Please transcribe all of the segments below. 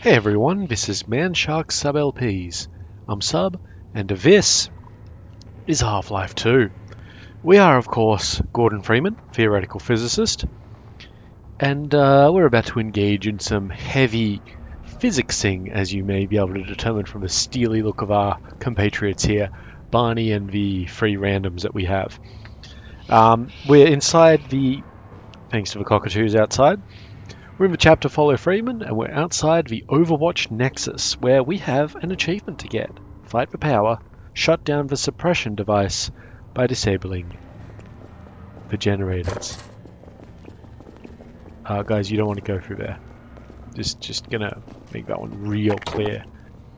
Hey everyone, this is Manshark Sub LPs. I'm Sub, and this is Half-Life 2. We are, of course, Gordon Freeman, theoretical physicist, and uh, we're about to engage in some heavy physicsing, as you may be able to determine from the steely look of our compatriots here, Barney and the three randoms that we have. Um, we're inside the, thanks to the cockatoos outside, we're in the chapter Follow Freeman, and we're outside the Overwatch Nexus, where we have an achievement to get. Fight for power, shut down the suppression device by disabling the generators. Uh, guys, you don't want to go through there. Just, just gonna make that one real clear.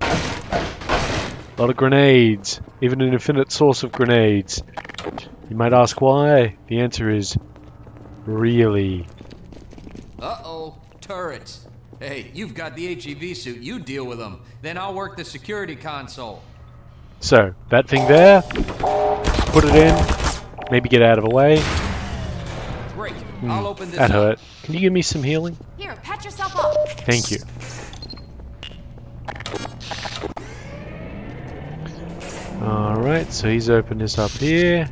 A lot of grenades, even an infinite source of grenades. You might ask why. The answer is really uh-oh, turrets. Hey, you've got the HEV suit, you deal with them. Then I'll work the security console. So, that thing there, put it in, maybe get out of the way. Great, mm, I'll open this That up. hurt. Can you give me some healing? Here, pat yourself up. Thank you. Alright, so he's opened this up here.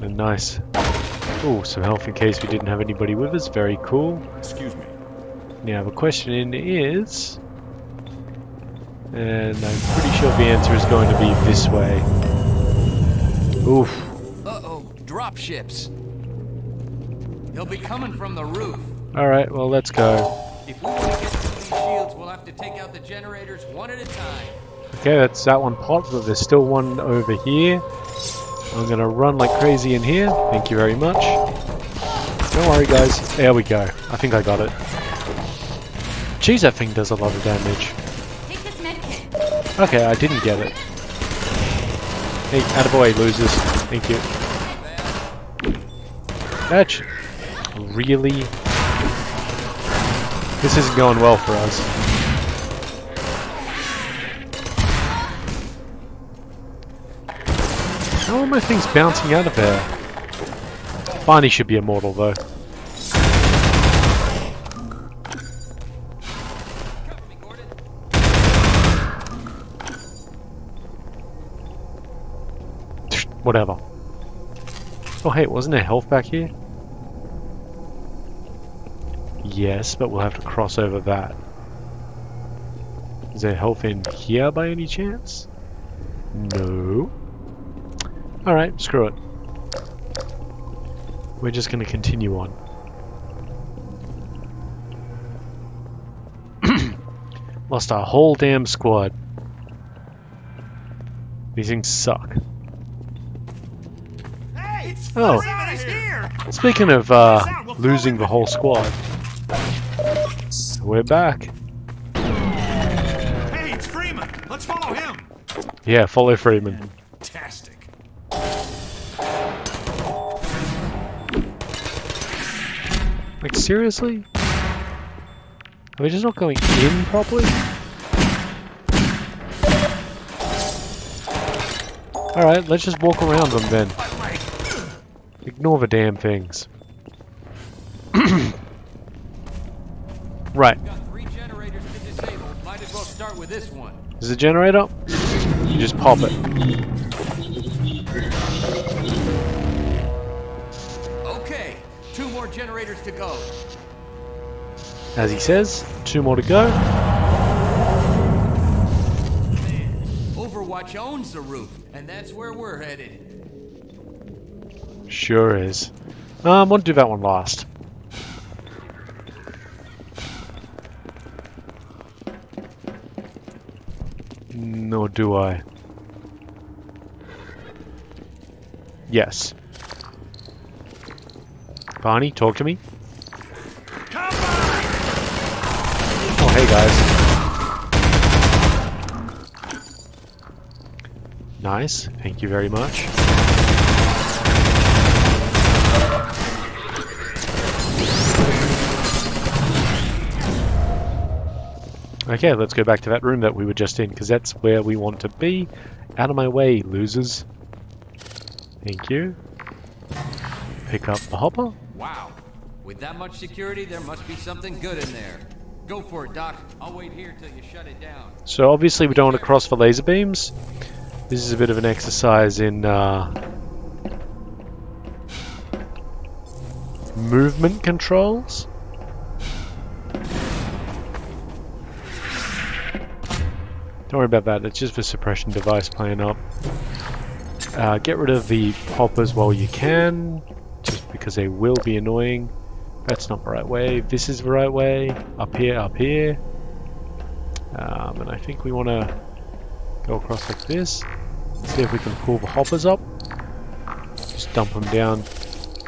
A nice Oh, some health in case we didn't have anybody with us. Very cool. Excuse me. Now the question in is, and I'm pretty sure the answer is going to be this way. Oof. Uh-oh, drop ships. They'll be coming from the roof. Alright, well let's go. If we want to get through these shields, we'll have to take out the generators one at a time. Okay, that's that one popped, but there's still one over here. I'm gonna run like crazy in here. Thank you very much. Don't worry guys. There we go. I think I got it. Jeez, that thing does a lot of damage. Take this medkit. Okay, I didn't get it. Hey, attaboy, losers. Thank you. That's really... This isn't going well for us. How are my things bouncing out of there? Barney should be immortal though. Whatever. Oh hey, wasn't there health back here? Yes, but we'll have to cross over that. Is there health in here by any chance? No. Alright, screw it. We're just going to continue on. Lost our whole damn squad. These things suck. Hey, oh, speaking of uh, losing the whole squad, we're back. Hey, it's Freeman. Let's follow him. Yeah, follow Freeman. Fantastic. Like, seriously? Are we just not going in properly? Alright, let's just walk around them then. Ignore the damn things. right. Is the generator? You just pop it. To go. As he says, two more to go. Man, Overwatch owns the roof, and that's where we're headed. Sure is. Um, want to do that one last. Nor do I. Yes. Barney, talk to me. Oh, hey guys. Nice. Thank you very much. Okay, let's go back to that room that we were just in, because that's where we want to be. Out of my way, losers. Thank you. Pick up the hopper. Wow. With that much security, there must be something good in there. Go for it, Doc. I'll wait here till you shut it down. So obviously we don't want to cross for laser beams. This is a bit of an exercise in uh, movement controls. Don't worry about that, it's just the suppression device playing up. Uh, get rid of the poppers while you can, just because they will be annoying. That's not the right way. This is the right way. Up here, up here. Um, and I think we want to go across like this. See if we can pull the hoppers up. Just dump them down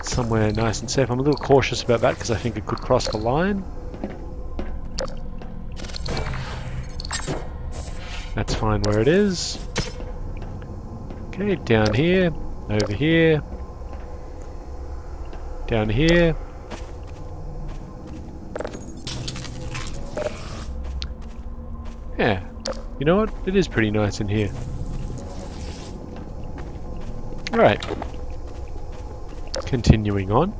somewhere nice and safe. I'm a little cautious about that because I think it could cross the line. That's fine where it is. Okay, down here, over here, down here. Yeah, you know what? It is pretty nice in here. Alright. Continuing on.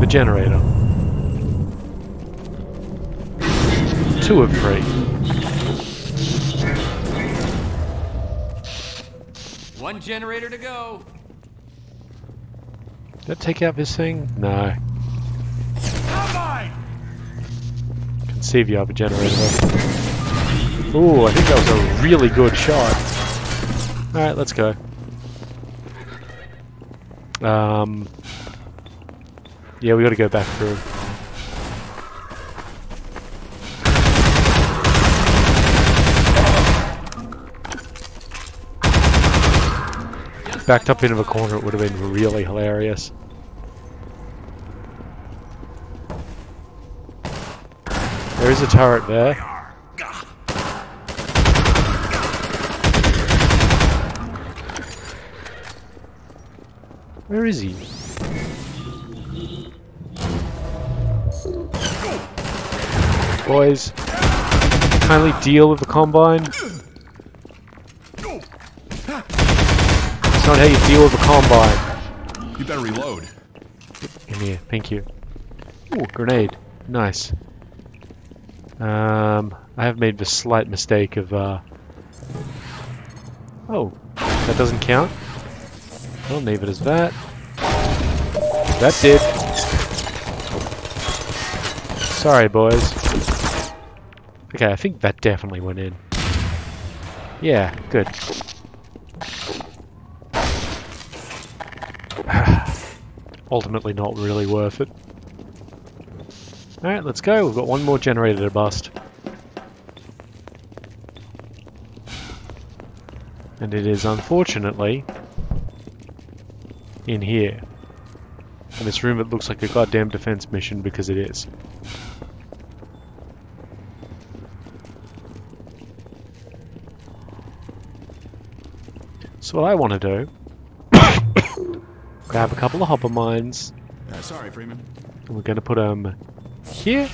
The generator. Two of three. One generator to go. Did that take out this thing? No. Combine! Can see you have a generator. Ooh, I think that was a really good shot. Alright, let's go. Um, yeah, we gotta go back through. Backed up into the corner, it would have been really hilarious. There is a turret there. Where is he? Boys, kindly deal with the combine. It's not how you deal with a combine. You better reload. In here, thank you. Ooh, grenade. Nice. Um, I have made the slight mistake of, uh... Oh, that doesn't count? I'll leave it as that. That did. Sorry, boys. Okay, I think that definitely went in. Yeah, good. Ultimately not really worth it. Alright, let's go. We've got one more generator to bust. And it is unfortunately in here. In this room it looks like a goddamn defense mission because it is. So what I want to do, grab a couple of hopper mines, Uh, sorry, Freeman. and we're going to put them here.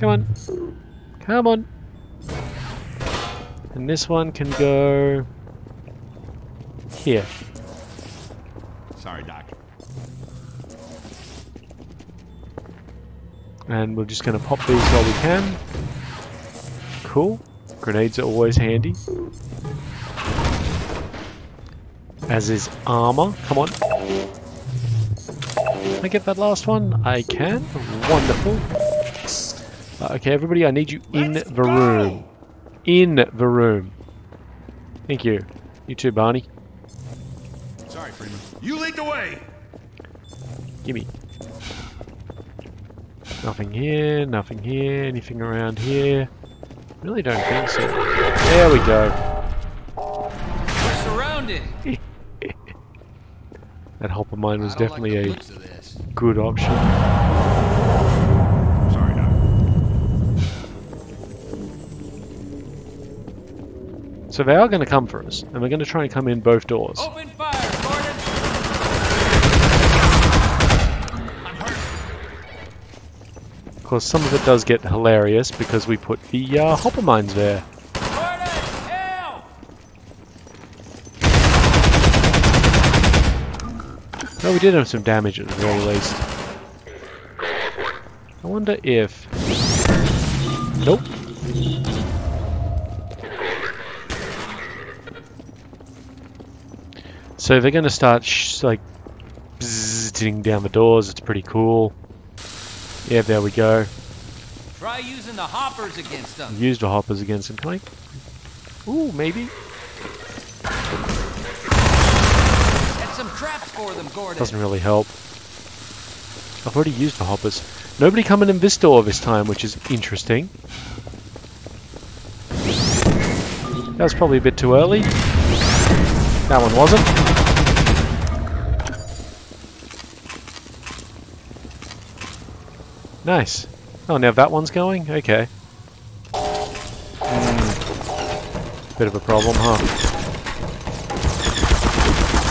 Come on. Come on. And this one can go here. Sorry, Doc. And we're just going to pop these while we can. Cool. Grenades are always handy. As is armor. Come on. Can I get that last one? I can. Wonderful. Uh, okay, everybody, I need you in Let's the go! room. In the room. Thank you. You too, Barney. Sorry, Freeman. You lead the way! Gimme. Nothing here, nothing here, anything around here. Really don't think so. There we go. We're surrounded. That hopper mine was definitely like a looks of this. good option. Sorry, Doc. So they are going to come for us, and we're going to try and come in both doors. Open fire, Gordon. I'm hurt. Of course, some of it does get hilarious because we put the uh, hopper mines there. Oh, we did have some damage at the very least. I wonder if... Nope. So they're going to start like bzzing down the doors. It's pretty cool. Yeah, there we go. Try using the hoppers against them. Use the hoppers against him. Can I? Ooh, maybe. Get some traps for them, Gordon. Doesn't really help. I've already used the hoppers. Nobody coming in this door this time, which is interesting. That was probably a bit too early. That one wasn't. Nice. Oh, now that one's going? Okay. Hmm. Bit of a problem, huh?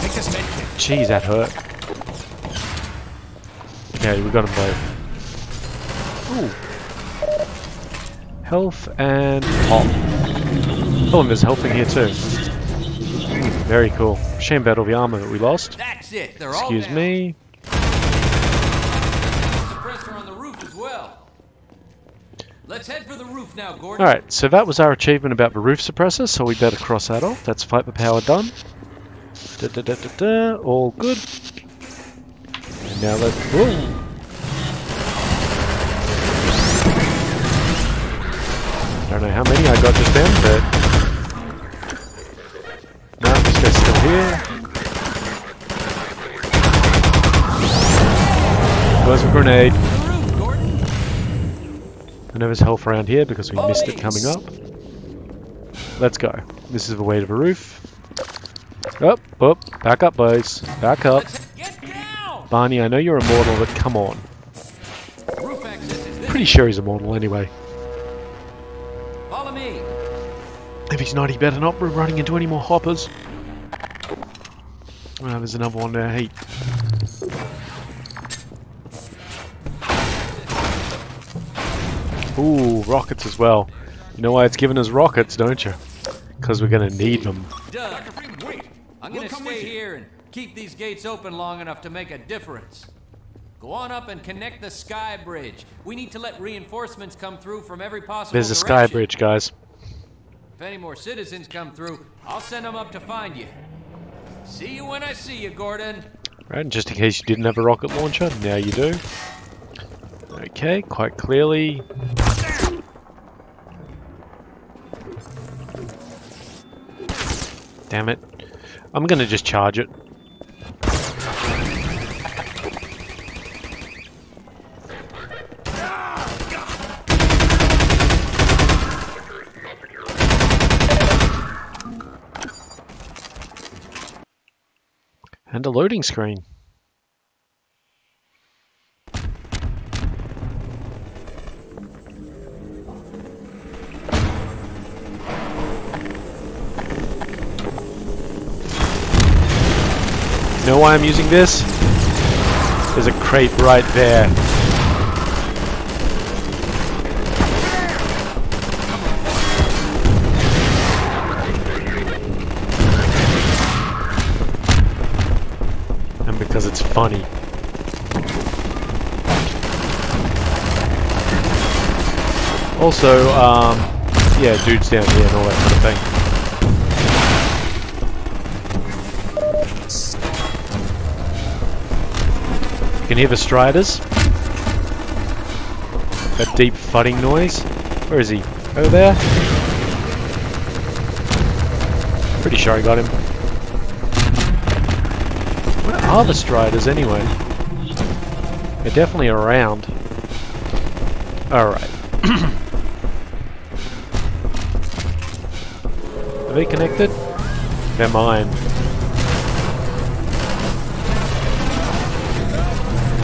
Take this med kit. Jeez, that hurt. Okay, we got them both. Ooh. Health and pop. Oh, and there's health in here too. Hmm, very cool. Shame about all the armor that we lost. That's it. They're all Excuse down. me. Suppressor on the roof as well. Let's head for the roof now, Gordon. Alright, so that was our achievement about the roof suppressor, so we better cross that off. That's the power done. Da, da, da, da, da. All good. And now let's... Whoa. I don't know how many I got just then, but... No, this guy's still here. Goes a grenade. The roof, Gordon. I know there's health around here because we missed it coming up. Let's go. This is the way to the roof. Up, up, back up, boys. Back up. Let's get down. Barney, I know you're immortal, but come on. Roof is. Pretty sure he's immortal anyway. Follow me. If he's not, he better not be running into any more hoppers. Oh, there's another one there. Hey. Ooh, rockets as well. You know why it's giving us rockets, don't you? Because we're going to need them. Doc, wait. I'm gonna come with stay here and keep these gates open long enough to make a difference. Go on up and connect the sky bridge. We need to let reinforcements come through from every possible There's a sky bridge, guys. If any more citizens come through, I'll send them up to find you. See you when I see you, Gordon. Right, and just in case you didn't have a rocket launcher, now you do. Okay, quite clearly. Damn it. I'm gonna just charge it. And a loading screen. Know why I'm using this? There's a crate right there. And because it's funny. Also, um, yeah, dudes down here and all that kind of thing. Can hear the striders. That deep thudding noise. Where is he? Over there? Pretty sure I got him. Where are the striders anyway? They're definitely around. Alright. Are they connected? They're mine.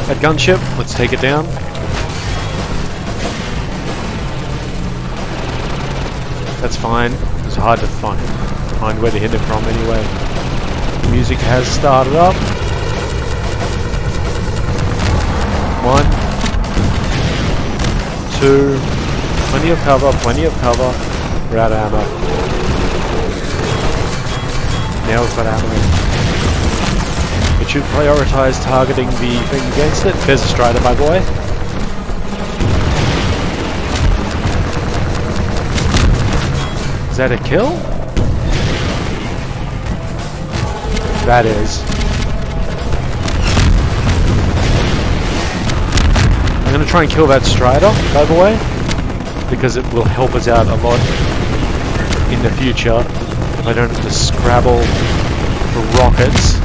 That gunship, let's take it down. That's fine. It's hard to find, find where to hit it from anyway. Music has started up. One. Two. Plenty of cover, plenty of cover. We're out of ammo. Now we've got ammo. Should prioritize targeting the thing against it. There's a Strider, by the way. Is that a kill? That is. I'm going to try and kill that Strider, by the way, because it will help us out a lot in the future if I don't have to scrabble for rockets.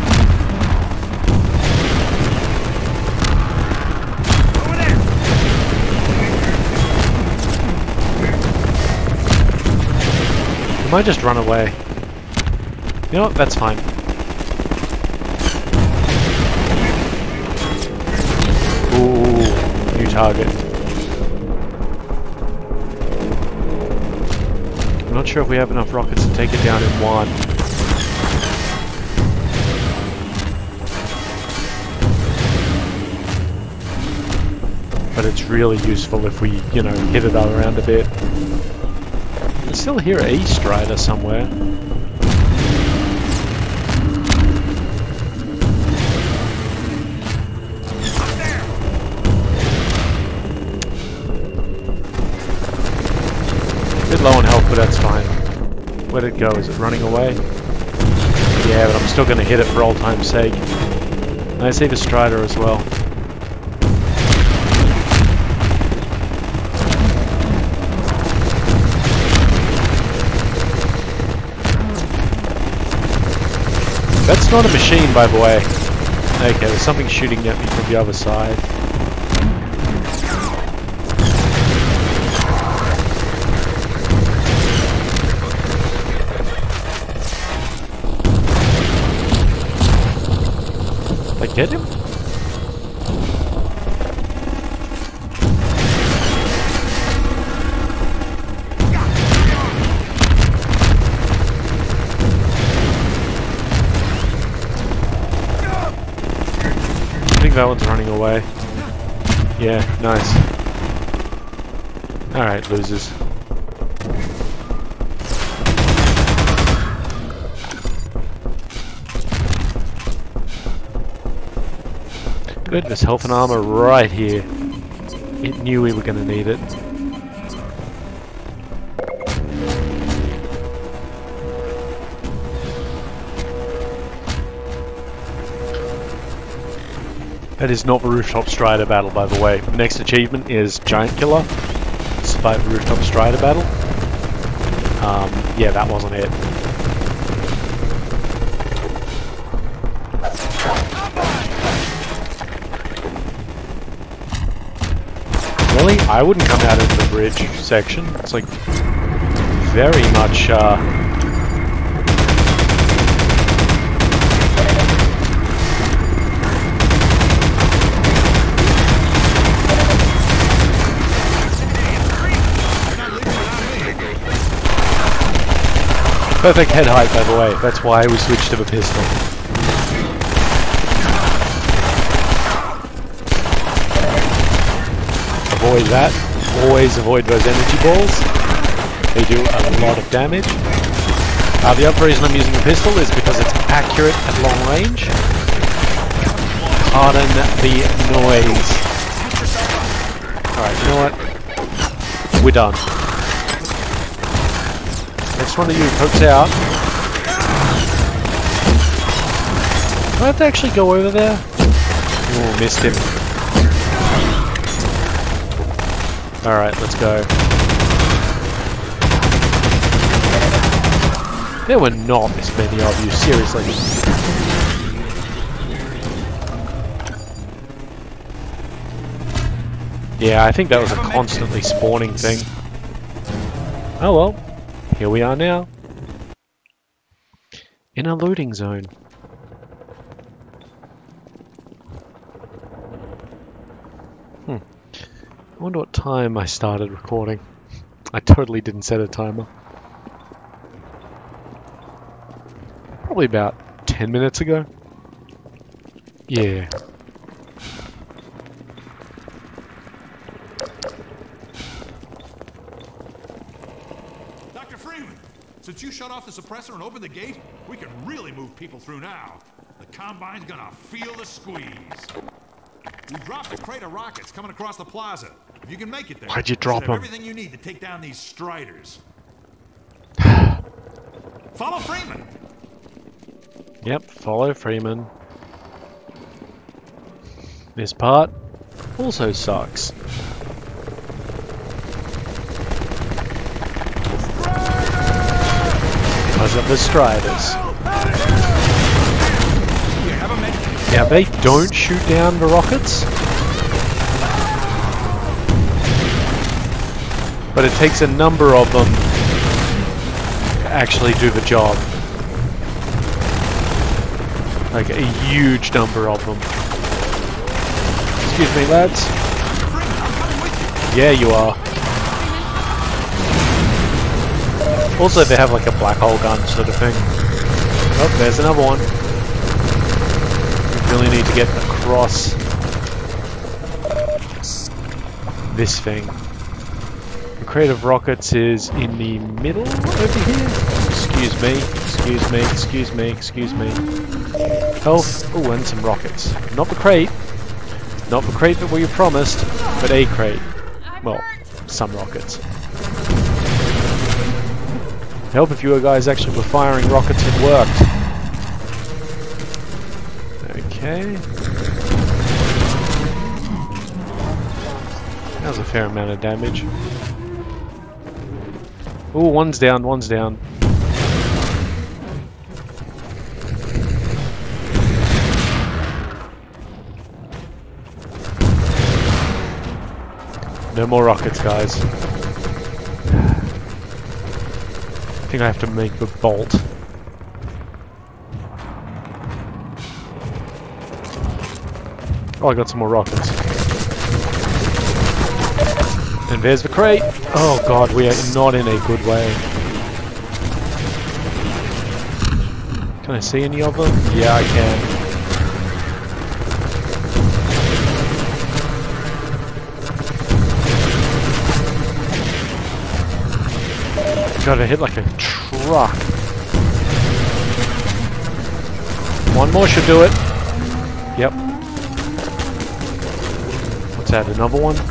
Might just run away. You know what? That's fine. Ooh, new target. I'm not sure if we have enough rockets to take it down in one. But it's really useful if we, you know, hit it around a bit. Still hear a Strider somewhere. bit low on health, but that's fine. Where'd it go? Is it running away? Yeah, but I'm still going to hit it for old time's sake. I see the Strider as well. That's not a machine, by the way. Okay, there's something shooting at me from the other side. Did I get him? Think that one's running away. Yeah, nice. Alright, losers. Good, there's health and armor right here. It knew we were going to need it. That is not the Rooftop Strider battle, by the way. The Next achievement is Giant Killer. Survive the Rooftop Strider battle. Um, yeah, that wasn't it. Really? I wouldn't come out of the bridge section. It's like very much uh, perfect head height, by the way. That's why we switched to the pistol. Avoid that. Always avoid those energy balls. They do a lot of damage. Uh, the other reason I'm using the pistol is because it's accurate at long range. Pardon the noise. Alright, you know what? We're done. Next one of you pokes out. Do I have to actually go over there? Oh, missed him. Alright, let's go. There were not this many of you, seriously. Yeah, I think that was a constantly spawning thing. Oh well, here we are now. In a looting zone. Hmm. I wonder what time I started recording. I totally didn't set a timer. Probably about 10 minutes ago. Yeah. Dr. Freeman, since you shut off the suppressor and opened the gate, we can really move people through now. The Combine's gonna feel the squeeze. We dropped a crate of rockets coming across the plaza. If you can make it there, Why'd you drop have 'em? Everything you need to take down these striders. Follow Freeman. Yep, follow Freeman. This part also sucks. Because of the Striders. Now they don't shoot down the rockets. But it takes a number of them to actually do the job. Like a huge number of them. Excuse me, lads. Yeah, you are. Also, they have like a black hole gun sort of thing. Oh, there's another one. We really need to get across this thing. The crate of rockets is in the middle over here. Excuse me, excuse me, excuse me, excuse me. Health, oh, and some rockets. Not the crate. Not the crate that we were promised, but a crate. Well, some rockets. Help if you guys actually were firing rockets and worked. Okay. That was a fair amount of damage. Ooh, one's down, one's down. No more rockets, guys. I think I have to make a bolt. Oh, I got some more rockets. And there's the crate. Oh god, we are not in a good way. Can I see any of them? Yeah, I can. God, I hit like a truck. One more should do it. Yep. What's that, another one? Yeah.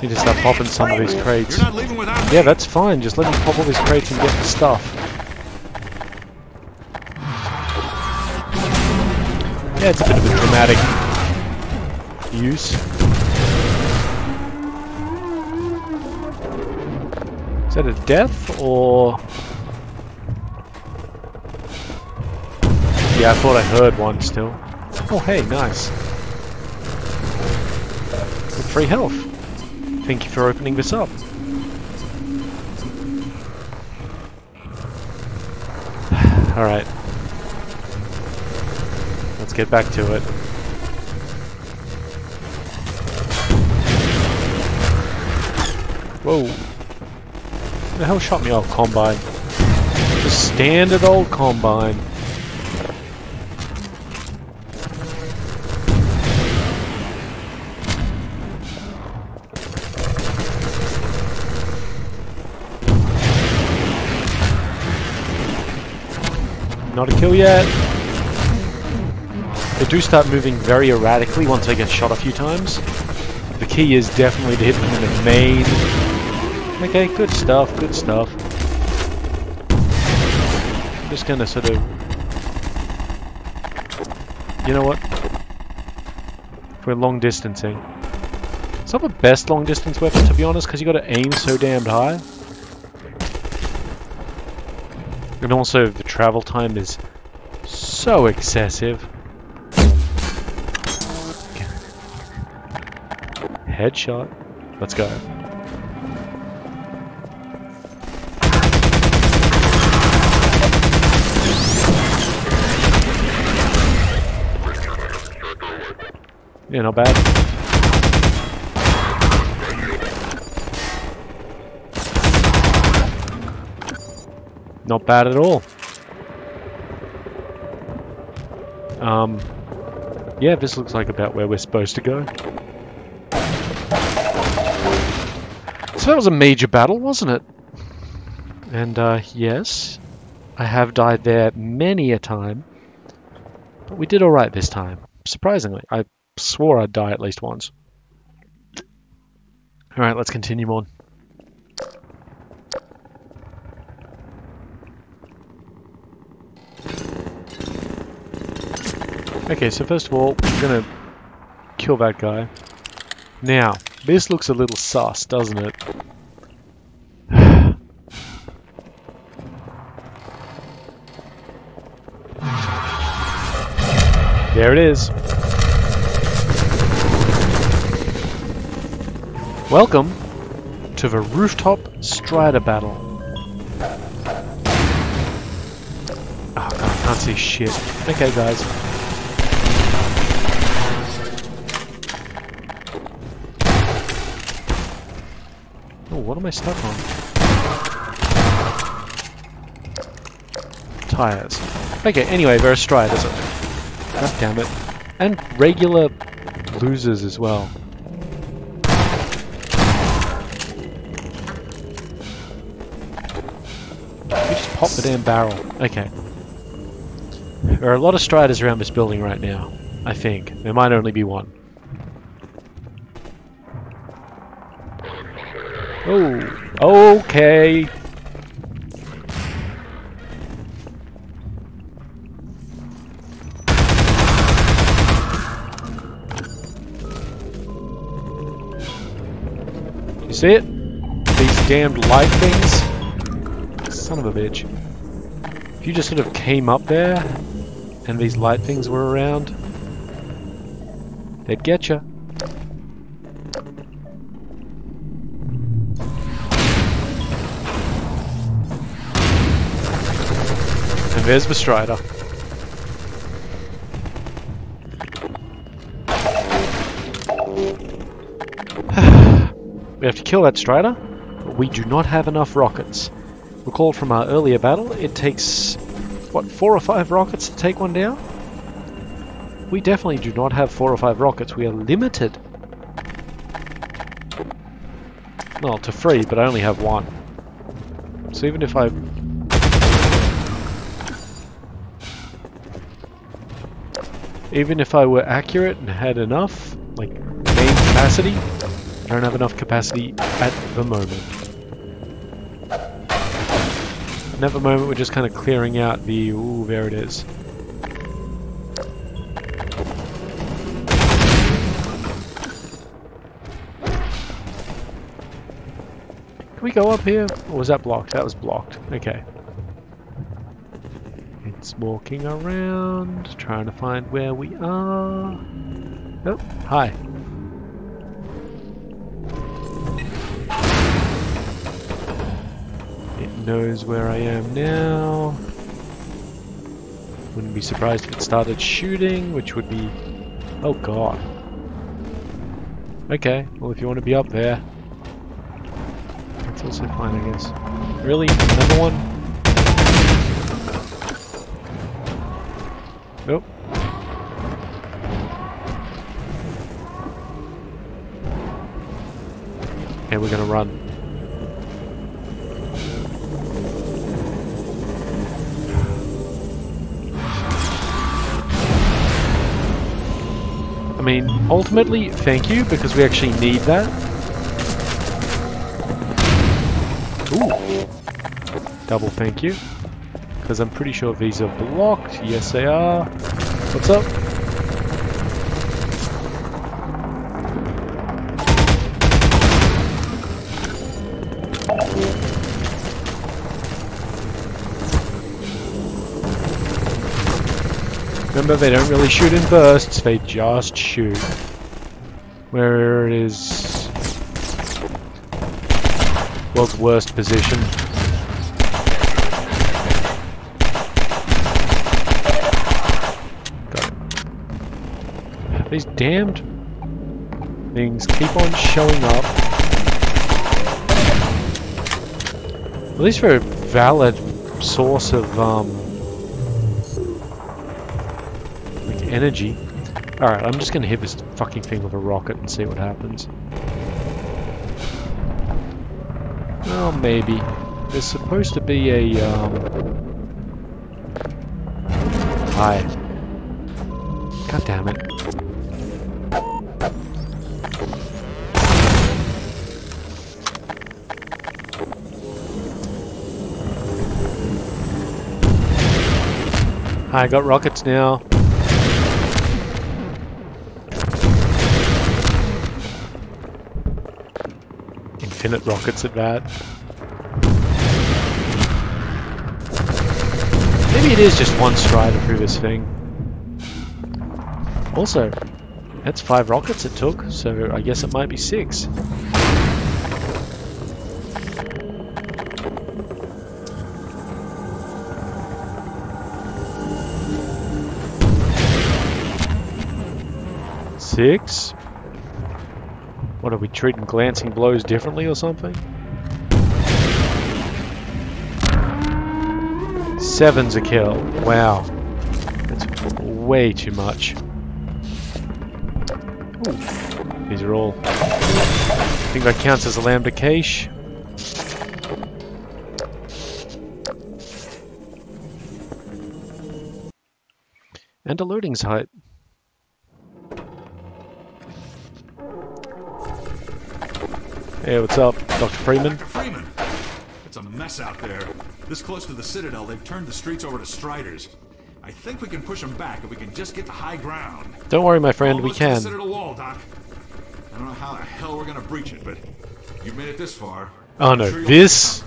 Need to start popping some of these crates. You're not leaving without me. Yeah, that's fine. Just let me pop all these crates and get the stuff. Yeah, it's a bit of a dramatic use. Is that a death or? Yeah, I thought I heard one still. Oh, hey, nice. Good free health. Thank you for opening this up. Alright. Let's get back to it. Whoa. The hell shot me off? Combine. The standard old Combine. Not a kill yet. They do start moving very erratically once they get shot a few times. The key is definitely to hit them in the main. Okay, good stuff, good stuff. Just gonna sort of... You know what? For long distancing. It's not the best long distance weapon to be honest, because you gotta aim so damned high. And also the travel time is so excessive. Headshot. Let's go. Yeah, not bad. Not bad at all. Um, yeah, this looks like about where we're supposed to go. So that was a major battle, wasn't it? And, uh, yes. I have died there many a time. But we did alright this time. Surprisingly. I swore I'd die at least once. Alright, let's continue on. Okay, so first of all, we're gonna kill that guy. Now, this looks a little sus, doesn't it? there it is. Welcome to the rooftop Strider battle. Oh god, I can't see shit. Okay guys. Oh, what am I stuck on? Tires. Okay, anyway, there are Striders. God damn it. And regular losers as well. Pop the damn barrel. Okay. There are a lot of Striders around this building right now. I think. There might only be one. Oh, okay. You see it? These damned light things? Of a bitch. If you just sort of came up there, and these light things were around, they'd get you. And there's the Strider. we have to kill that Strider, but we do not have enough rockets. Recall from our earlier battle, it takes, what, four or five rockets to take one down? We definitely do not have four or five rockets, we are limited. Well, to three, but I only have one. So even if I Even if I were accurate and had enough, like, main capacity, I don't have enough capacity at the moment. And at the moment we're just kind of clearing out the... Ooh, there it is. Can we go up here? Or was that blocked? That was blocked. Okay. It's walking around, trying to find where we are. Oh, hi. Knows where I am now. Wouldn't be surprised if it started shooting, which would be... Oh god. Okay, well if you want to be up there, that's also fine I guess. Really? Another one? Nope. Okay, we're gonna run. I mean, ultimately, thank you, because we actually need that. Ooh. Double thank you. Because I'm pretty sure these are blocked. Yes, they are. What's up? Remember, they don't really shoot in bursts, they just shoot. Where it is... World's worst position. These damned things keep on showing up. At least for a valid source of um, energy. Alright, I'm just gonna hit this fucking thing with a rocket and see what happens. Well, maybe. There's supposed to be a um, high. God damn it. I got rockets now. Infinite rockets at that. Maybe it is just one strider through this thing. Also, that's five rockets it took, so I guess it might be six. Six? What are we treating glancing blows differently or something? Seven's a kill. Wow. That's way too much. These are all... I think that counts as a lambda cache. And a loading site. Hey, what's up, Dr. Freeman? Dr. Freeman! It's a mess out there. This close to the Citadel, they've turned the streets over to Striders. I think we can push them back if we can just get to high ground. Don't worry, my friend, we Almost to the can. Citadel wall, Doc. I don't know how the hell we're gonna breach it, but you've made it this far. Oh no, sure this...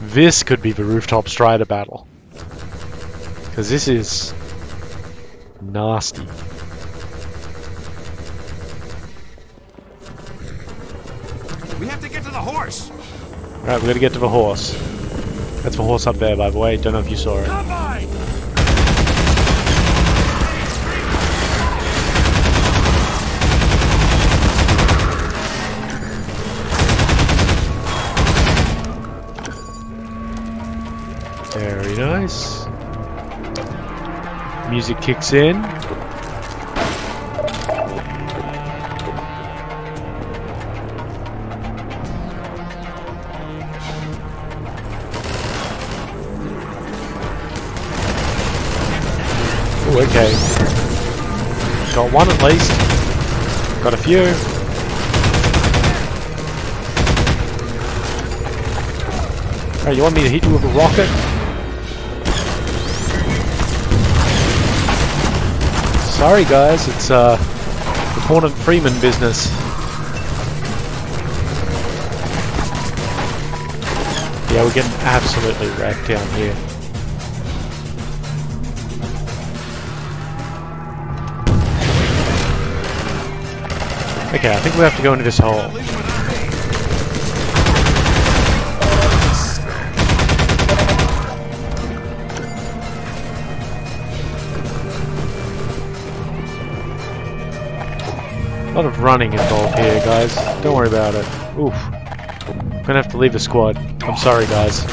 This could be the rooftop strider battle. Because this is... Nasty. We have to get to the horse! Right, we gotta get to the horse. That's the horse up there, by the way. Don't know if you saw it. Very nice. Music kicks in. Got one at least. Got a few. Alright, you want me to hit you with a rocket? Sorry guys, it's uh the Portland Freeman business. Yeah, we're getting absolutely wrecked down here. Okay, I think we have to go into this hole. A lot of running involved here, guys. Don't worry about it. Oof. Gonna have to leave the squad. I'm sorry, guys.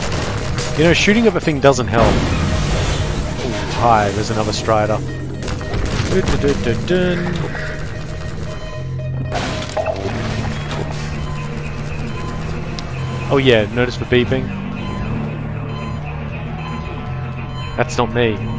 You know, shooting at a thing doesn't help. Ooh, hi, there's another strider. Du-du-du-du-dun. Oh yeah, notice the beeping? That's not me.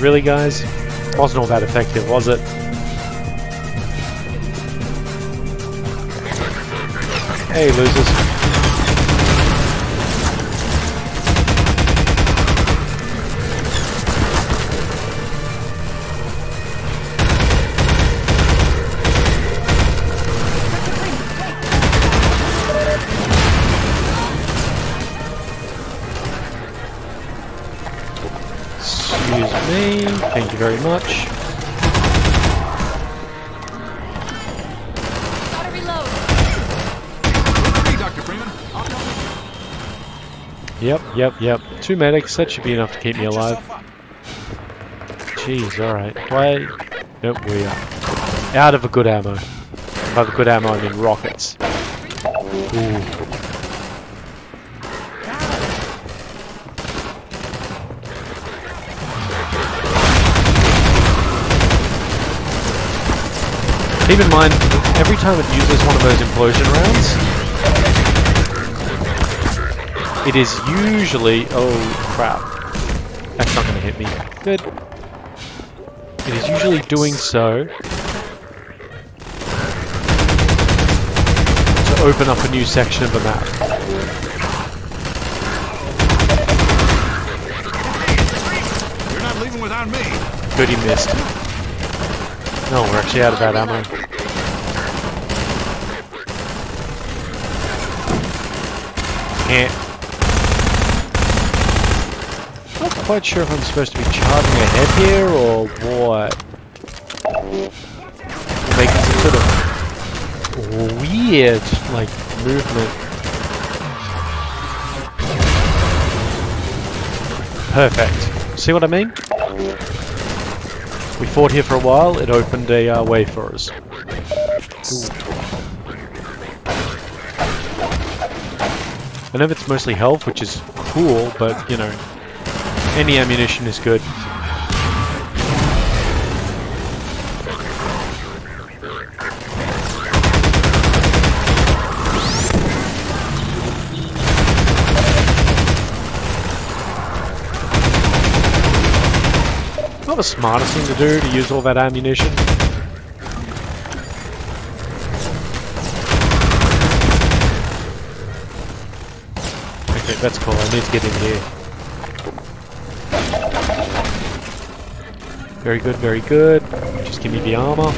Really, guys? Wasn't all that effective, was it? Hey, losers. Much. Gotta reload. Hey, Dr. Freeman. I'll come with Yep, yep, yep. Two medics, that should be enough to keep me alive. Jeez, alright. Why? Nope, we are out of a good ammo. By the good ammo, I mean rockets. Ooh. Keep in mind, every time it uses one of those implosion rounds, it is usually... Oh, crap. That's not going to hit me. Good. It is usually doing so to open up a new section of the map. You're not leaving without me. Good, he missed. No, we're actually out of that ammo. Can't. Not quite sure if I'm supposed to be charging ahead here or what. Making some sort of weird, like, movement. Perfect. See what I mean? We fought here for a while, it opened a uh, way for us. I know it's mostly health, which is cool, but, you know, any ammunition is good. Not the smartest thing to do to use all that ammunition. Okay, that's cool. I need to get in here. Very good, very good. Just give me the armor.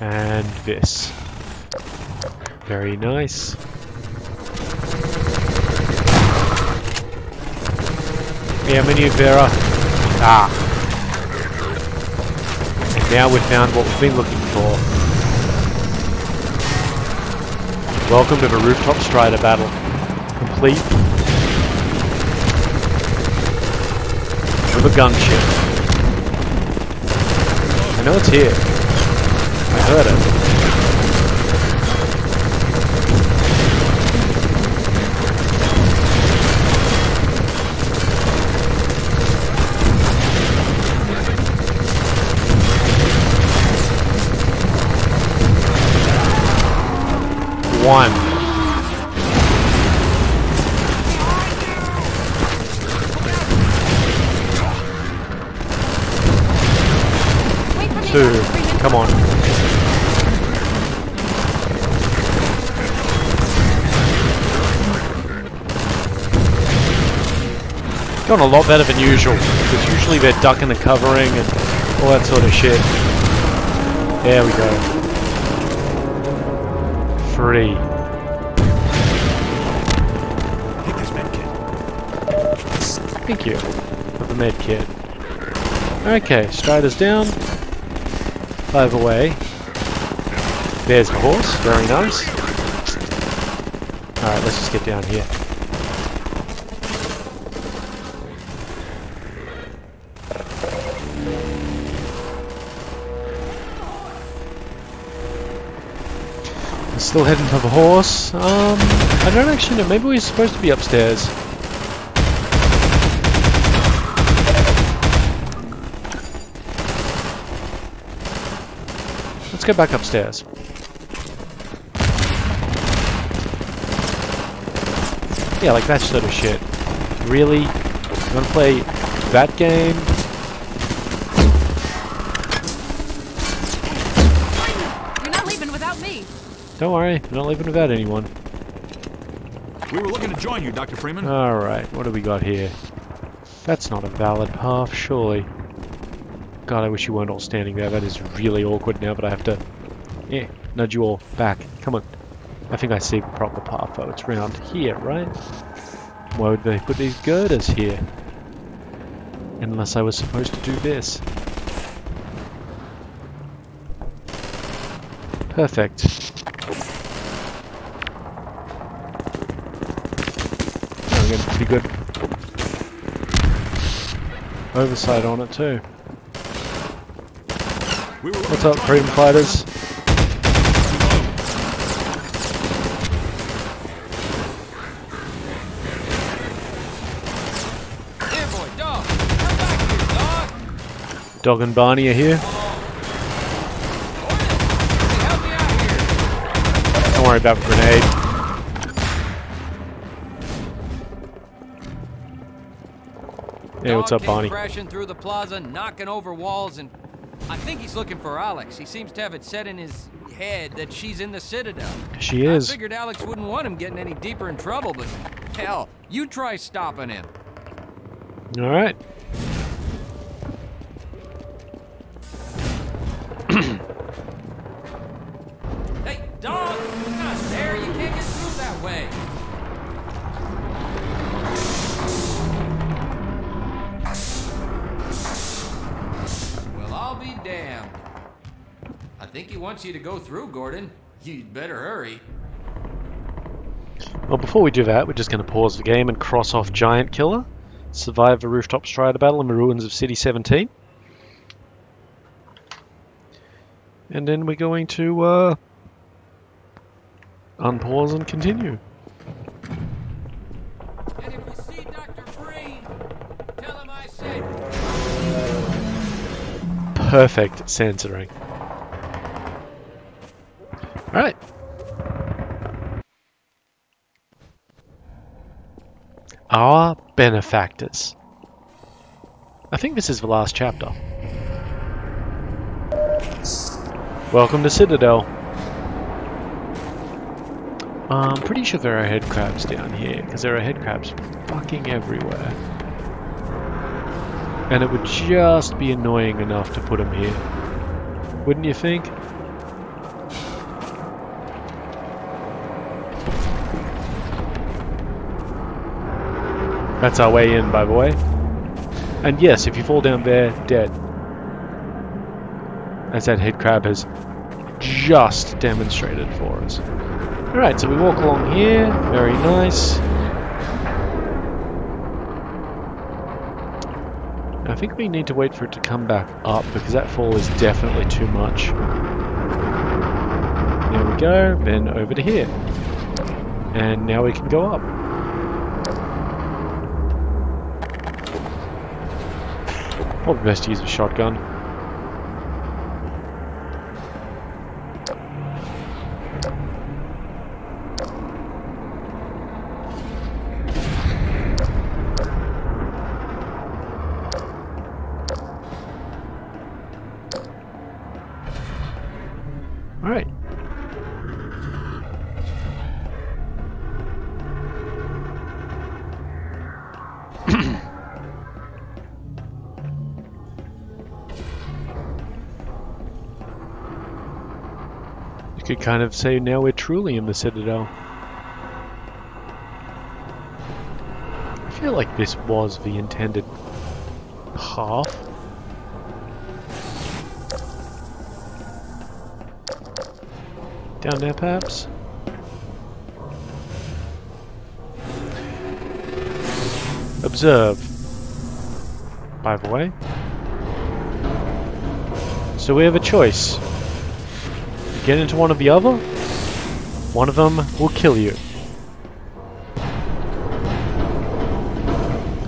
And this. Very nice. Yeah, menu Vera. Ah. And now we've found what we've been looking for. Welcome to the Rooftop Strider battle. Complete with a gunship. I know it's here. I heard it. One. Two. Come on. Going a lot better than usual, because usually they're ducking and covering and all that sort of shit. There we go. Free. Take this med kit. Thank you for the med kit. Okay, Strider's down. Five away. There's the horse, very nice. Alright, let's just get down here. Still heading for the horse. Um, I don't actually know. Maybe we're supposed to be upstairs. Let's go back upstairs. Yeah, like that sort of shit. Really? You wanna play that game? Don't worry, I'm not leaving without anyone. We were looking to join you, Dr. Freeman. Alright, what do we got here? That's not a valid path, surely. God, I wish you weren't all standing there. That is really awkward now, but I have to... Yeah, nudge you all back. Come on. I think I see the proper path, though. It's round here, right? Why would they put these girders here? Unless I was supposed to do this. Perfect. good oversight on it too. What's up, freedom fighters? Dog and Barney are here. Don't worry about the grenade. Hey, what's up, Barney? crashing through the plaza, knocking over walls, and I think he's looking for Alex. He seems to have it set in his head that she's in the Citadel. She is. I figured Alex wouldn't want him getting any deeper in trouble, but hell, you try stopping him. All right. Hey, dog! Not there. You can't get through that way. Think he wants you to go through, Gordon. You'd better hurry. Well, before we do that, we're just going to pause the game and cross off Giant Killer, survive a rooftop strider battle in the ruins of City 17. And then we're going to uh, unpause and continue. And if you see Dr. Breen, tell him I said Perfect censoring. Alright. Our benefactors. I think this is the last chapter. Welcome to Citadel. I'm pretty sure there are head crabs down here, because there are head crabs fucking everywhere. And it would just be annoying enough to put them here. Wouldn't you think? That's our way in, by the way. And yes, if you fall down there, dead. As that head crab has just demonstrated for us. Alright, so we walk along here. Very nice. I think we need to wait for it to come back up because that fall is definitely too much. There we go, then over to here. And now we can go up. Probably best to use a shotgun. Could kind of say now we're truly in the Citadel. I feel like this was the intended path. Down there, perhaps? Observe. By the way. So we have a choice. Get into one of the other, one of them will kill you.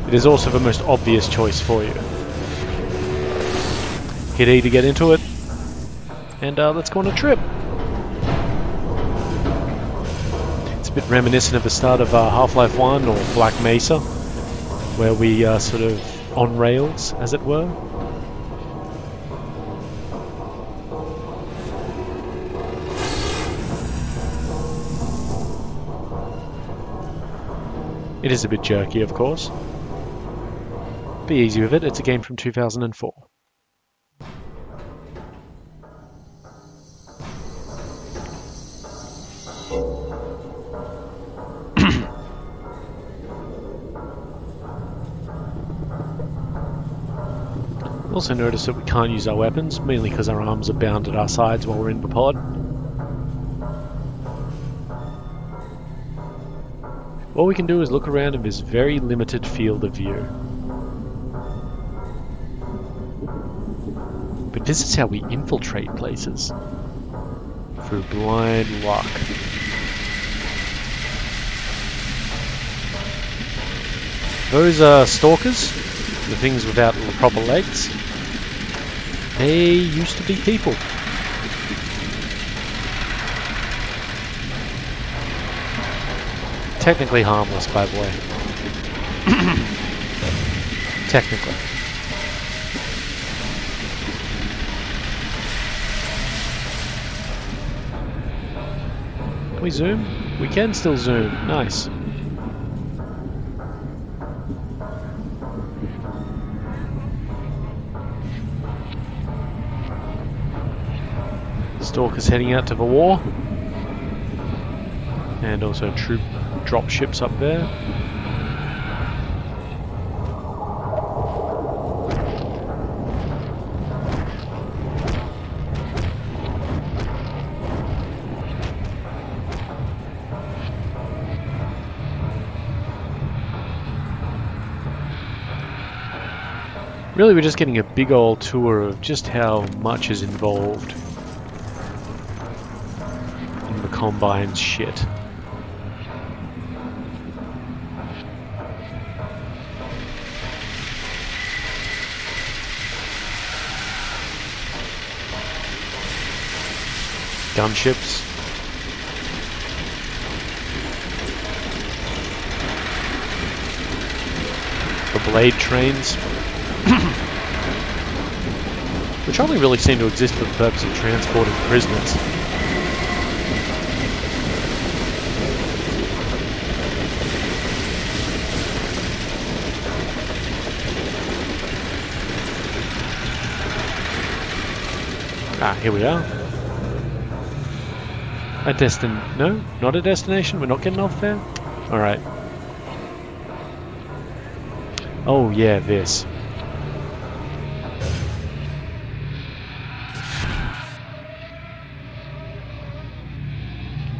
It is also the most obvious choice for you. Hit E to get into it, and uh, let's go on a trip. It's a bit reminiscent of the start of uh, Half-Life 1 or Black Mesa, where we uh, sort of on rails, as it were. It is a bit jerky, of course. Be easy with it, it's a game from 2004. Also notice that we can't use our weapons, mainly because our arms are bound at our sides while we're in the pod. All we can do is look around in this very limited field of view. But this is how we infiltrate places. Through blind luck. Those are stalkers, the things without the proper legs. They used to be people. Technically harmless, by the way. technically. Can we zoom? We can still zoom. Nice. Stalker's heading out to the war. And also troop drop ships up there. Really, we're just getting a big old tour of just how much is involved in the Combine's shit. Gunships. The blade trains. Which only really seem to exist for the purpose of transporting prisoners. Ah, here we are. A destin... No? Not a destination? We're not getting off there? Alright. Oh yeah, this.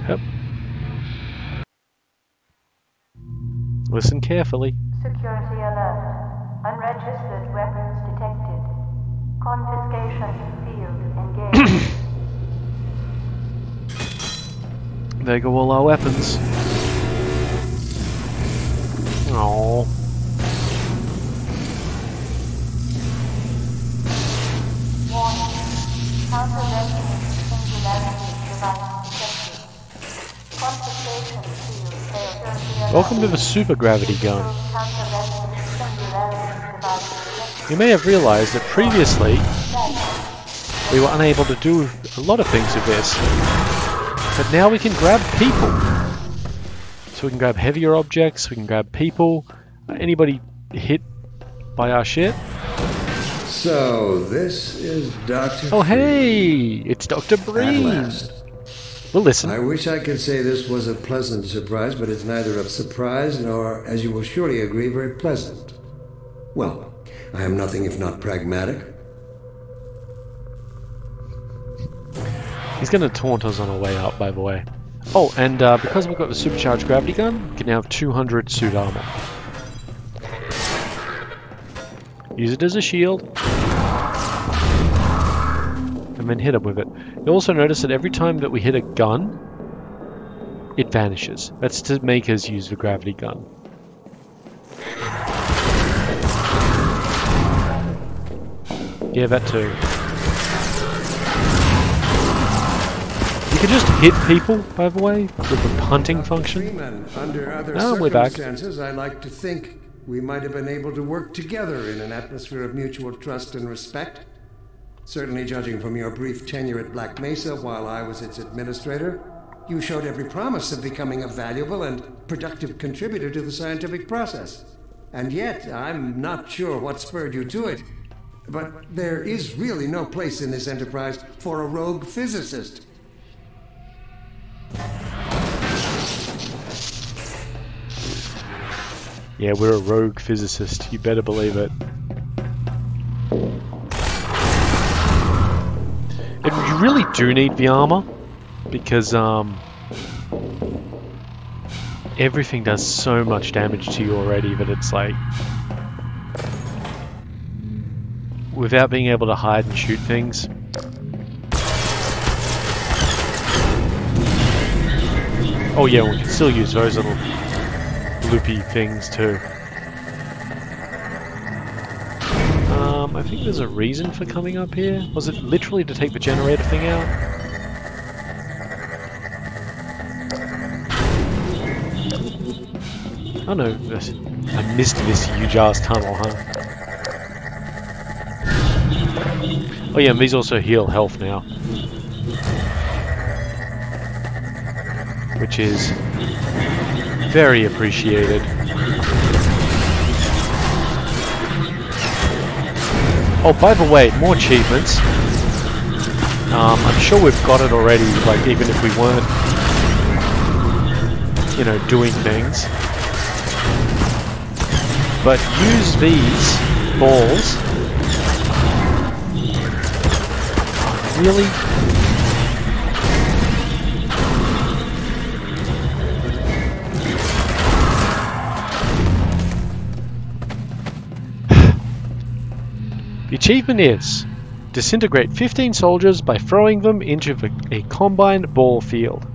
Yep. Listen carefully. Security alert. Unregistered weapons detected. Confiscation field engaged. There go all our weapons. Oh. Warning. Counter-resonance singularity device detected. Confiscation field failed. Welcome to the super gravity gun. Counter-resonance singularity device detected. You may have realized that previously we were unable to do a lot of things with this. But now we can grab people. So we can grab heavier objects, we can grab people. Anybody hit by our shit? So, this is Dr. Oh hey! It's Dr. At Breen! We'll listen. I wish I could say this was a pleasant surprise, but it's neither a surprise nor, as you will surely agree, very pleasant. Well, I am nothing if not pragmatic. He's gonna taunt us on our way up, by the way. Oh, and uh, because we've got the supercharged gravity gun, we can now have 200 suit armor. Use it as a shield. And then hit him with it. You'll also notice that every time that we hit a gun, it vanishes. That's to make us use the gravity gun. Yeah, that too. You can just hit people, by the way, with the punting function. Freeman, under other back. circumstances, I like to think we might have been able to work together in an atmosphere of mutual trust and respect. Certainly, judging from your brief tenure at Black Mesa while I was its administrator, you showed every promise of becoming a valuable and productive contributor to the scientific process. And yet, I'm not sure what spurred you to it. But there is really no place in this enterprise for a rogue physicist. Yeah, we're a rogue physicist. You better believe it. And you really do need the armor because um, everything does so much damage to you already that it's like without being able to hide and shoot things. Oh yeah, we can still use those little loopy things too. Um, I think there's a reason for coming up here. Was it literally to take the generator thing out? Oh no, I missed this Ujar's tunnel, huh? Oh yeah, and these also heal health now. Which is very appreciated. Oh, by the way, more achievements. Um, I'm sure we've got it already, like even if we weren't, you know, doing things. But use these balls. Really? Achievement is disintegrate 15 soldiers by throwing them into a Combine ball field.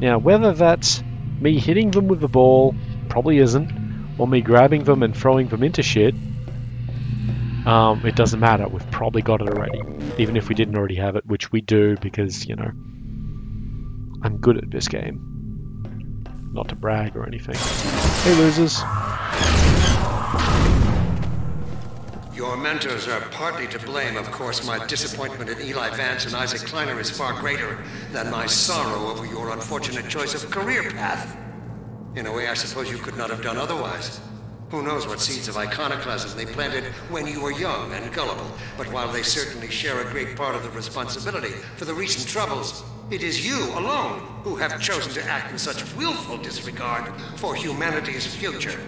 Now, whether that's me hitting them with the ball, probably isn't, or me grabbing them and throwing them into shit, um, it doesn't matter. We've probably got it already, even if we didn't already have it, which we do because, you know, I'm good at this game. Not to brag or anything. Hey, losers. Your mentors are partly to blame, of course. My disappointment in Eli Vance and Isaac Kleiner is far greater than my sorrow over your unfortunate choice of career path. In a way, I suppose you could not have done otherwise. Who knows what seeds of iconoclasm they planted when you were young and gullible. But while they certainly share a great part of the responsibility for the recent troubles, it is you alone who have chosen to act in such willful disregard for humanity's future.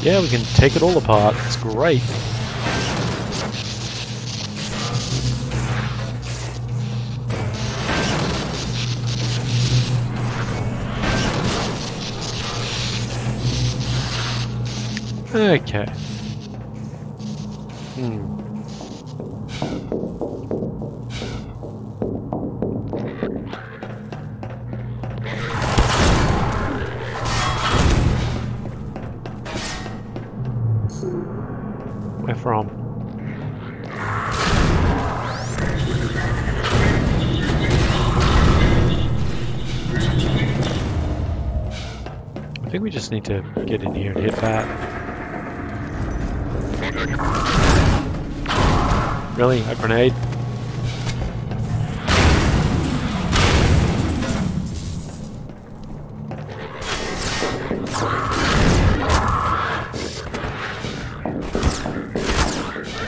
Yeah, we can take it all apart. It's great. Okay. Hmm. Just need to get in here and hit that. Really? A grenade?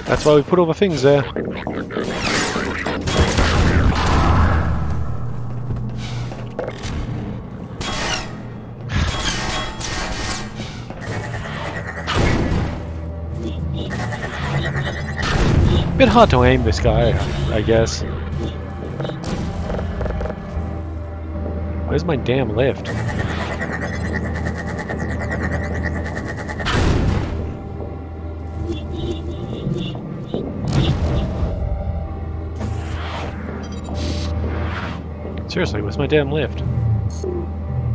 That's why we put all the things there. Bit hard to aim this guy, I guess. Where's my damn lift? Seriously, where's my damn lift?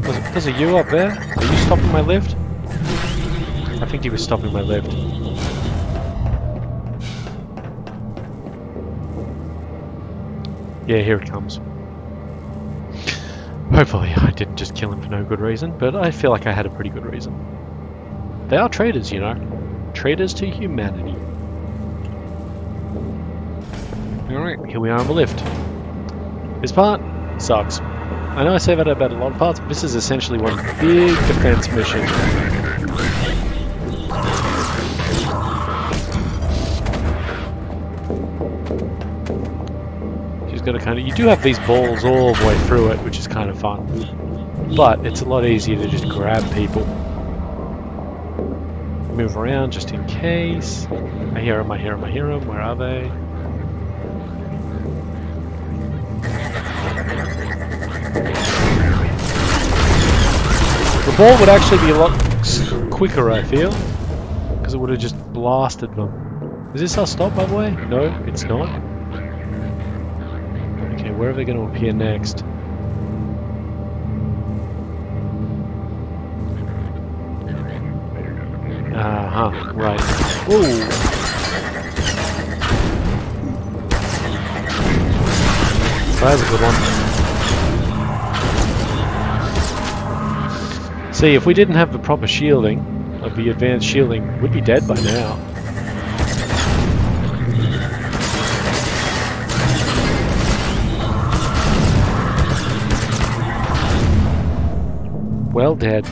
Was it because of you up there? Are you stopping my lift? I think he was stopping my lift. Yeah, here it comes. Hopefully I didn't just kill him for no good reason, but I feel like I had a pretty good reason. They are traitors, you know. Traitors to humanity. Alright, here we are on the lift. This part sucks. I know I say that about a lot of parts, but this is essentially one big defense mission. Got to kind of... You do have these balls all the way through it, which is kind of fun. But it's a lot easier to just grab people. Move around just in case. I hear them, I hear them, I hear them. Where are they? The ball would actually be a lot quicker, I feel. Because it would have just blasted them. Is this our stop, by the way? No, it's not. Where are they going to appear next? Uh-huh, right. Ooh. That was a good one. See, if we didn't have the proper shielding, like the advanced shielding, we'd be dead by now. Well dead.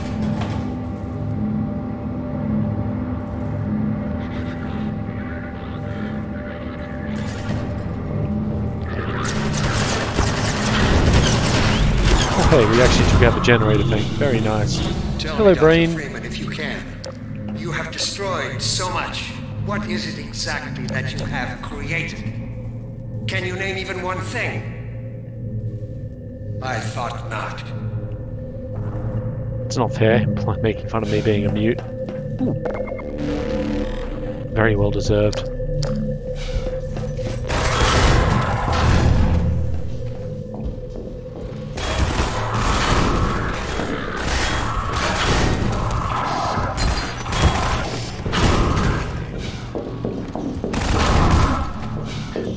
Oh, hey, we actually took out the generator thing. Very nice. Tell Hello, me, Dr. Breen. Freeman, if you can. You have destroyed so much. What is it exactly that you have created? Can you name even one thing? I thought not. It's not fair, making fun of me being a mute. Very well deserved.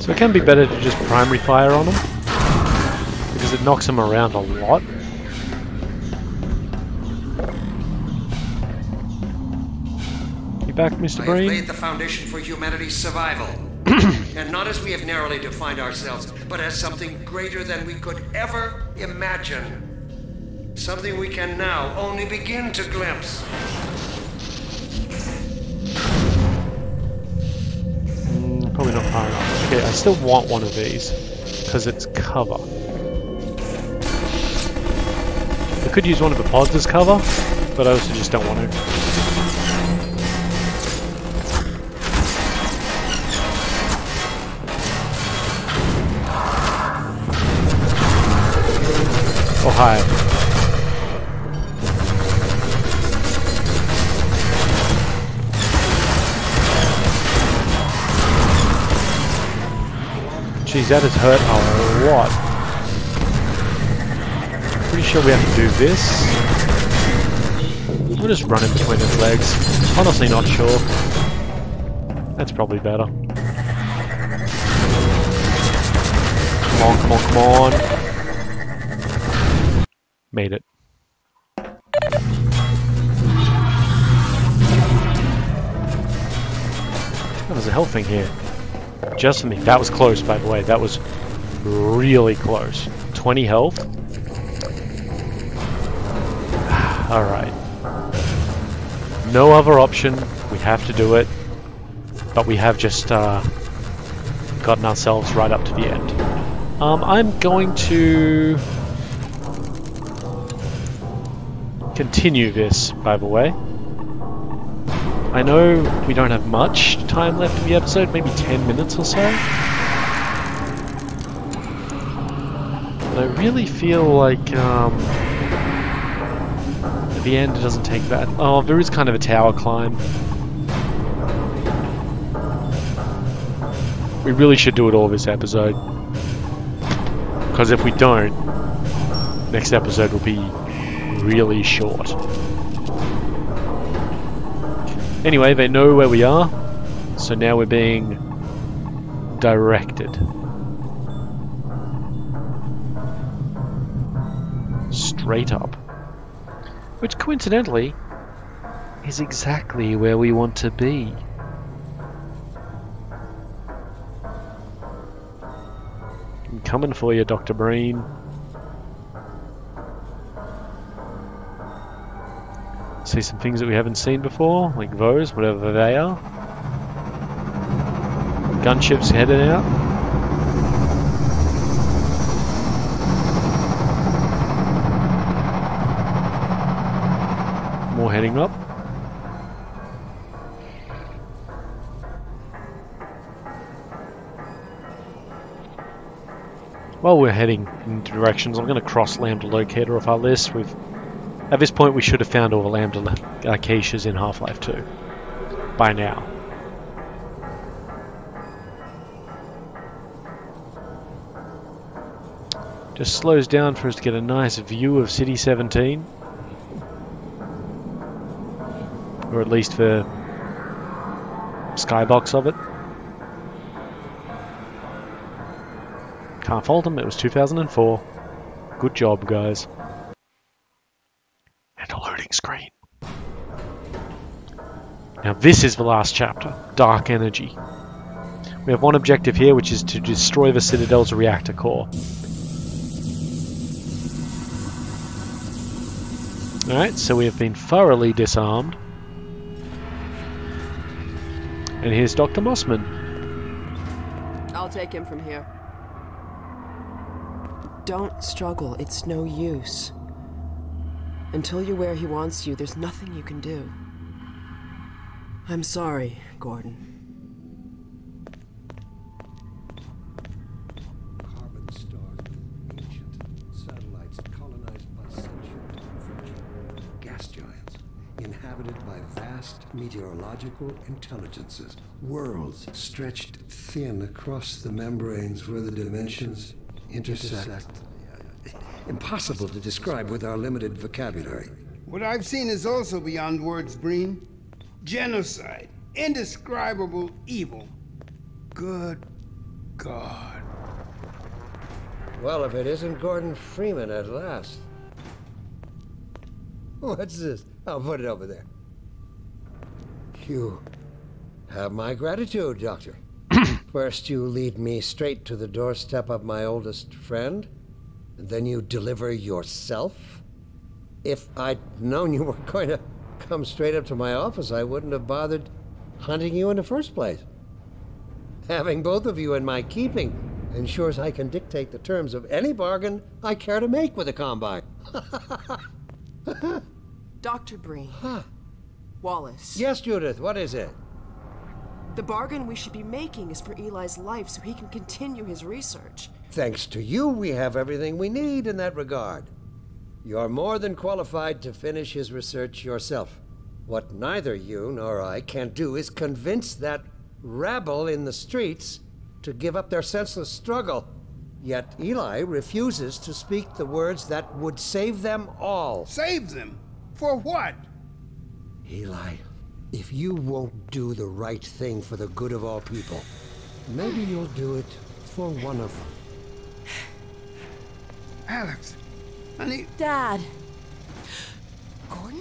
So it can be better to just primary fire on them because it knocks them around a lot. Back, Mr. I have Breen? laid the foundation for humanity's survival. and not as we have narrowly defined ourselves, but as something greater than we could ever imagine. Something we can now only begin to glimpse. Mm, probably not far enough. Okay, I still want one of these because it's cover. I could use one of the pods as cover, but I also just don't want to. Oh, hi. Jeez, that has hurt a lot. Pretty sure we have to do this. We'll just run in between his legs. Honestly not sure. That's probably better. Come on, come on, come on. Made it. Oh, there's a health thing here. Just for me. That was close, by the way. That was really close. 20 health. Alright. No other option. We have to do it. But we have just uh, gotten ourselves right up to the end. Um, I'm going to continue this, by the way. I know we don't have much time left in the episode, maybe 10 minutes or so. But I really feel like um, at the end it doesn't take that. Oh, there is kind of a tower climb. We really should do it all this episode. Because if we don't, next episode will be really short. Anyway, they know where we are, so now we're being directed. Straight up. Which coincidentally is exactly where we want to be. I'm coming for you, Dr. Breen. See some things that we haven't seen before, like those, whatever they are. Gunships heading out. More heading up. While we're heading in directions, I'm going to cross Lambda Locator off our list. We've at this point, we should have found all the Lambda caches uh, in Half-Life 2. By now. Just slows down for us to get a nice view of City 17. Or at least the skybox of it. Can't fault them, it was 2004. Good job, guys. Now, this is the last chapter Dark Energy. We have one objective here, which is to destroy the Citadel's reactor core. Alright, so we have been thoroughly disarmed. And here's Dr. Mossman. I'll take him from here. Don't struggle, it's no use. Until you're where he wants you, there's nothing you can do. I'm sorry, Gordon. Carbon stars with ancient satellites colonized by sentient French gas giants, inhabited by vast meteorological intelligences, worlds stretched thin across the membranes where the dimensions intersect. Impossible to describe with our limited vocabulary. What I've seen is also beyond words, Breen. Genocide. Indescribable evil. Good God. Well, if it isn't Gordon Freeman at last. What's this? I'll put it over there. You have my gratitude, Doctor. First, you lead me straight to the doorstep of my oldest friend, and then you deliver yourself. If I'd known you were going to come straight up to my office, I wouldn't have bothered hunting you in the first place. Having both of you in my keeping ensures I can dictate the terms of any bargain I care to make with the Combine. Dr. Breen. Wallace. Yes, Judith, what is it? The bargain we should be making is for Eli's life so he can continue his research. Thanks to you, we have everything we need in that regard. You're more than qualified to finish his research yourself. What neither you nor I can do is convince that rabble in the streets to give up their senseless struggle. Yet Eli refuses to speak the words that would save them all. Save them? For what? Eli, if you won't do the right thing for the good of all people, maybe you'll do it for one of them. Alex. Honey, Dad. Gordon?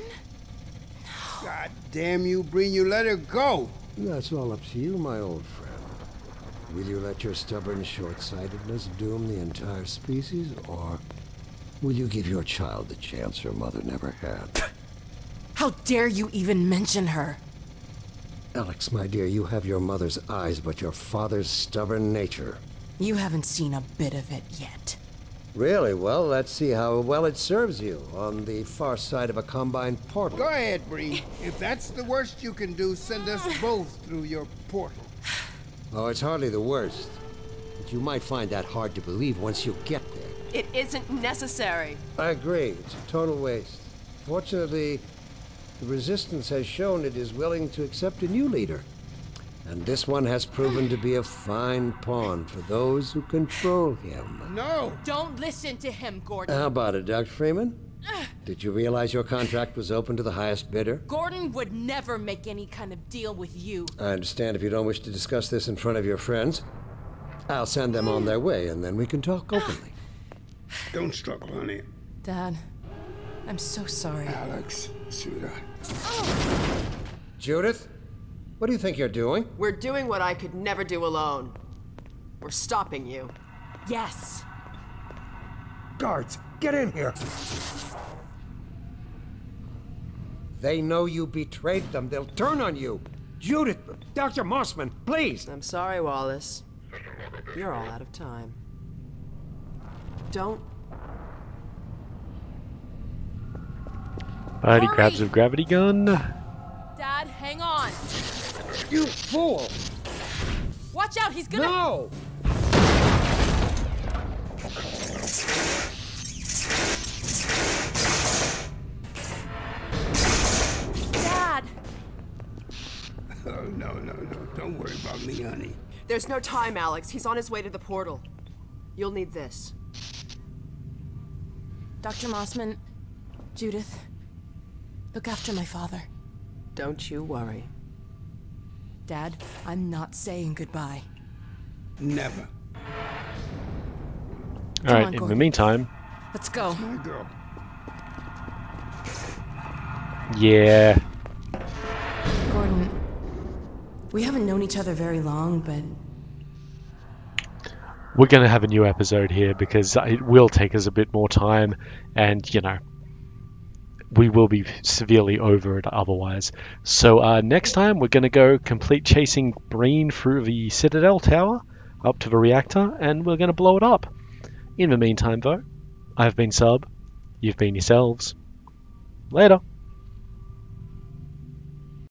God damn you, Breen, you let her go. That's all up to you, my old friend. Will you let your stubborn short-sightedness doom the entire species, or will you give your child the chance her mother never had? How dare you even mention her? Alex, my dear, you have your mother's eyes, but your father's stubborn nature. You haven't seen a bit of it yet. Really? Well, let's see how well it serves you on the far side of a combine portal. Go ahead, Breen. If that's the worst you can do, send us both through your portal. Oh, it's hardly the worst. But you might find that hard to believe once you get there. It isn't necessary. I agree. It's a total waste. Fortunately, the Resistance has shown it is willing to accept a new leader. And this one has proven to be a fine pawn for those who control him. No! Don't listen to him, Gordon. How about it, Dr. Freeman? Did you realize your contract was open to the highest bidder? Gordon would never make any kind of deal with you. I understand if you don't wish to discuss this in front of your friends. I'll send them on their way, and then we can talk openly. Don't struggle, honey. Dad, I'm so sorry. Alex, sweetheart. Judith, what do you think you're doing? We're doing what I could never do alone. We're stopping you. Yes. Guards, get in here! They know you betrayed them. They'll turn on you. Judith, Dr. Mossman, please! I'm sorry, Wallace. You're all out of time. Don't. But he grabs a gravity gun. Dad, hang on. You fool! Watch out, he's gonna. No! Dad! Oh, no, no, no. Don't worry about me, honey. There's no time, Alex. He's on his way to the portal. You'll need this. Dr. Mossman, Judith, look after my father. Don't you worry. Dad, I'm not saying goodbye. Never. All right. on, in the meantime, Let's go. My girl. yeah. Gordon, we haven't known each other very long, but we're going to have a new episode here because it will take us a bit more time and you know we will be severely over it otherwise. So uh, next time we're going to go complete chasing Breen through the Citadel tower up to the reactor and we're going to blow it up. In the meantime though I've been Sub. You've been yourselves. Later